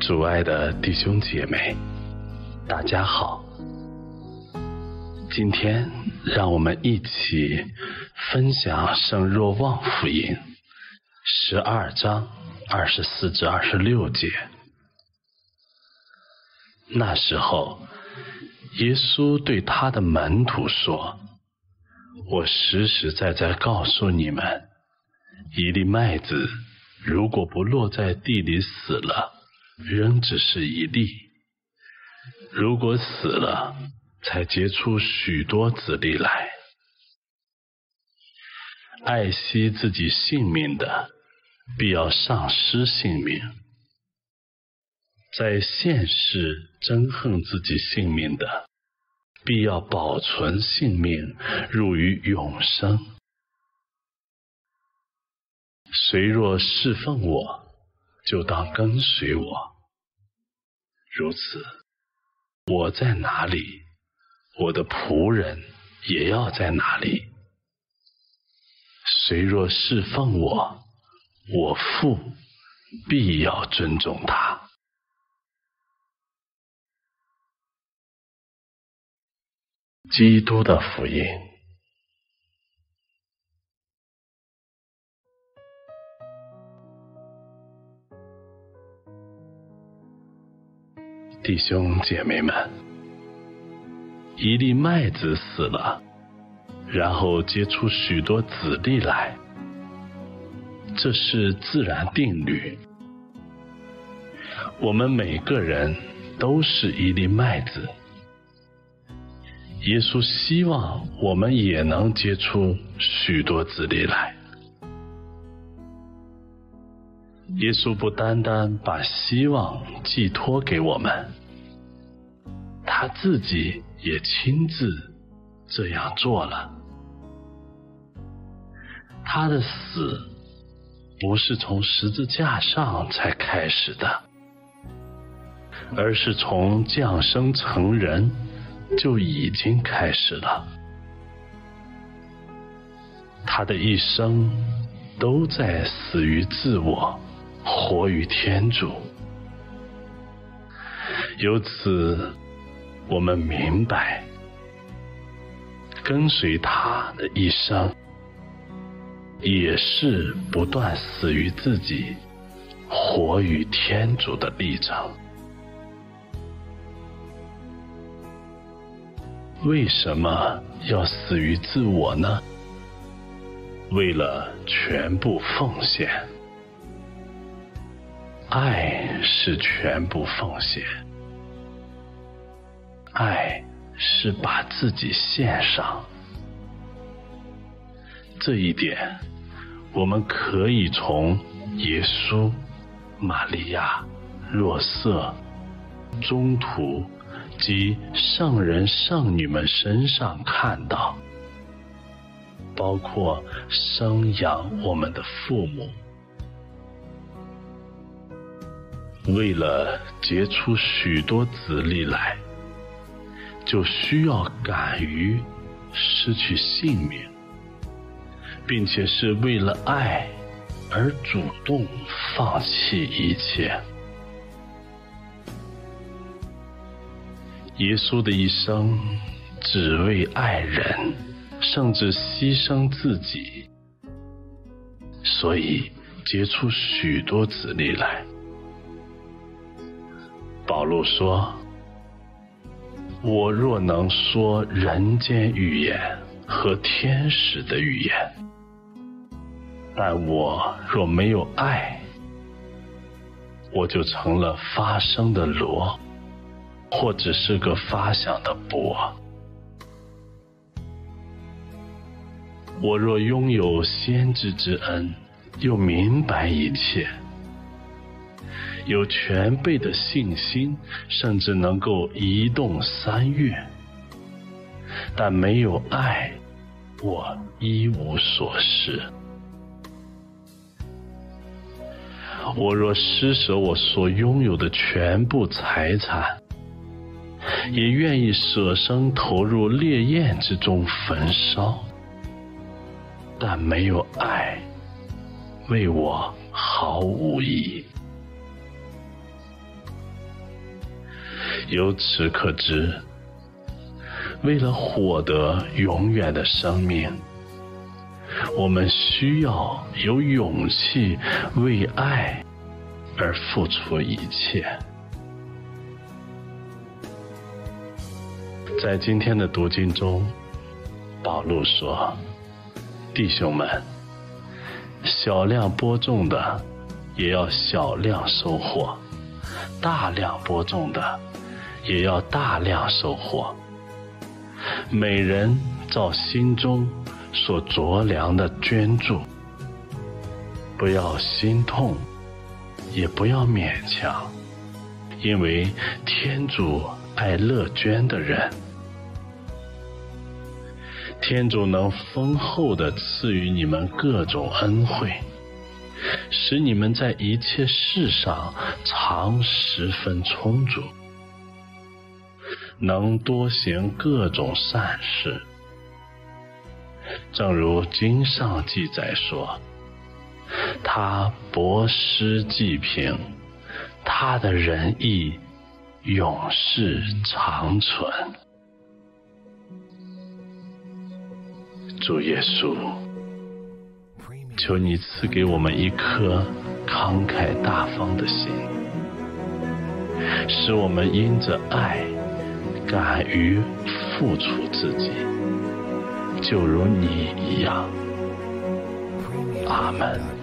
主爱的弟兄姐妹，大家好。今天让我们一起分享圣若望福音十二章二十四至二十六节。那时候，耶稣对他的门徒说：“我实实在在告诉你们，一粒麦子如果不落在地里死了，仍只是一粒；如果死了，才结出许多子粒来。爱惜自己性命的，必要丧失性命；在现世憎恨自己性命的，必要保存性命，入于永生。谁若侍奉我，就当跟随我。如此，我在哪里，我的仆人也要在哪里。谁若侍奉我，我父必要尊重他。基督的福音。弟兄姐妹们，一粒麦子死了，然后结出许多子粒来，这是自然定律。我们每个人都是一粒麦子，耶稣希望我们也能结出许多子粒来。耶稣不单单把希望寄托给我们，他自己也亲自这样做了。他的死不是从十字架上才开始的，而是从降生成人就已经开始了。他的一生都在死于自我。活于天主，由此我们明白，跟随他的一生，也是不断死于自己，活于天主的历程。为什么要死于自我呢？为了全部奉献。爱是全部奉献，爱是把自己献上。这一点，我们可以从耶稣、玛利亚、若瑟、中途及圣人圣女们身上看到，包括生养我们的父母。为了结出许多子粒来，就需要敢于失去性命，并且是为了爱而主动放弃一切。耶稣的一生只为爱人，甚至牺牲自己，所以结出许多子粒来。保罗说：“我若能说人间语言和天使的语言，但我若没有爱，我就成了发声的锣，或者是个发响的钵。我若拥有先知之恩，又明白一切。”有全备的信心，甚至能够移动三月，但没有爱，我一无所失。我若施舍我所拥有的全部财产，也愿意舍生投入烈焰之中焚烧，但没有爱，为我毫无意义。由此可知，为了获得永远的生命，我们需要有勇气为爱而付出一切。在今天的读经中，保禄说：“弟兄们，小量播种的，也要小量收获；大量播种的，也要大量收获。每人照心中所着量的捐助，不要心痛，也不要勉强，因为天主爱乐捐的人。”天主能丰厚的赐予你们各种恩惠，使你们在一切事上常十分充足，能多行各种善事。正如经上记载说：“他博施济贫，他的仁义永世长存。”主耶稣，求你赐给我们一颗慷慨大方的心，使我们因着爱，敢于付出自己，就如你一样。阿门。